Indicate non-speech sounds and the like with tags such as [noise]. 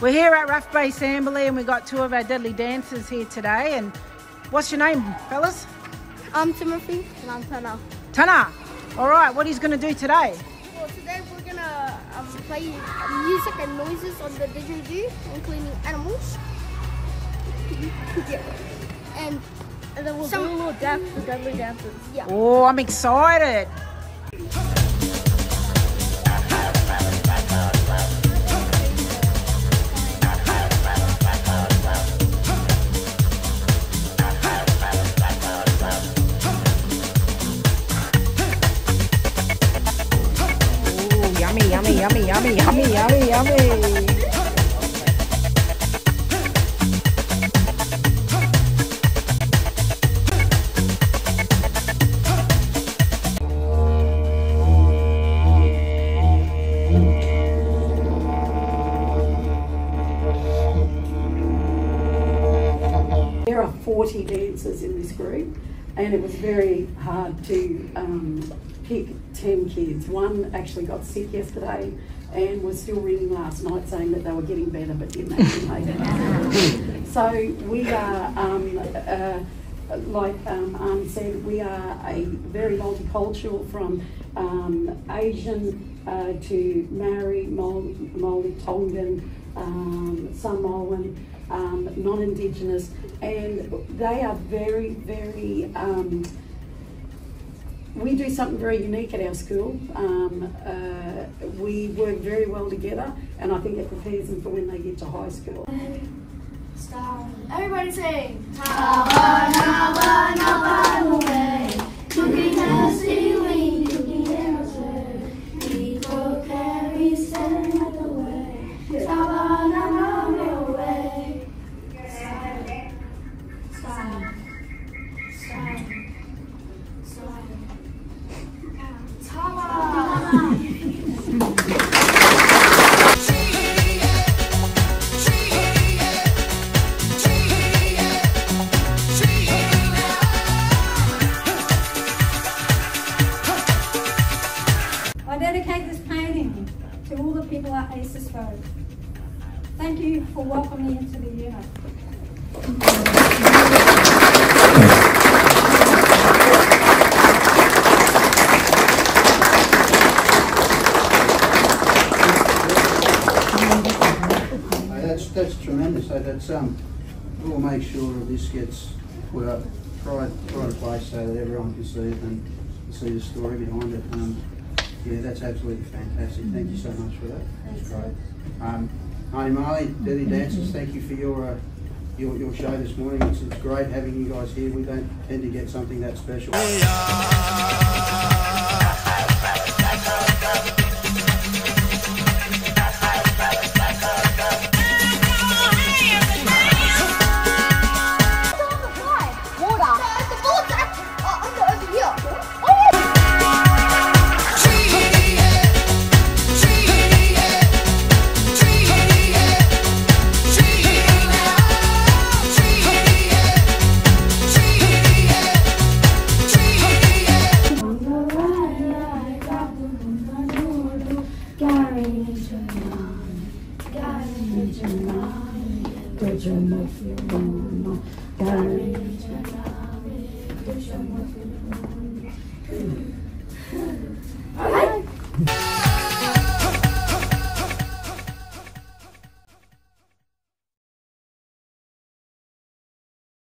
We're here at RAAF Base Amberley and we've got two of our deadly dancers here today. And what's your name, fellas? I'm Timothy. And I'm Tana. Tana. All right, what he's going to do today? Well, today we're going to um, play music and noises on the didgeridoo, including animals. [laughs] yeah. And, and then we'll some, do a little dance for deadly dances. Yeah. Oh, I'm excited. Yummy, yummy, yummy, yummy. There are 40 dancers in this group and it was very hard to um, pick 10 kids. One actually got sick yesterday and was still ringing last night saying that they were getting better but didn't actually make it. [laughs] so we are, um, uh, like um, Arnie said, we are a very multicultural from um, Asian uh, to Maori, Maori, Tongan, um, Samoan, um, non-Indigenous, and they are very, very um, we do something very unique at our school. Um, uh, we work very well together, and I think it prepares them for when they get to high school. Everybody sing. People at ACES Road. Thank you for welcoming me into the unit. that's that's tremendous. So that's um, we'll make sure this gets put up right right in place so that everyone can see it and see the story behind it. Um, yeah, that's absolutely fantastic. Thank you so much for that. That's great. Um, Auntie Marli, Deadly Dancers, thank you for your, uh, your your show this morning. It's, it's great having you guys here. We don't tend to get something that special. 嗯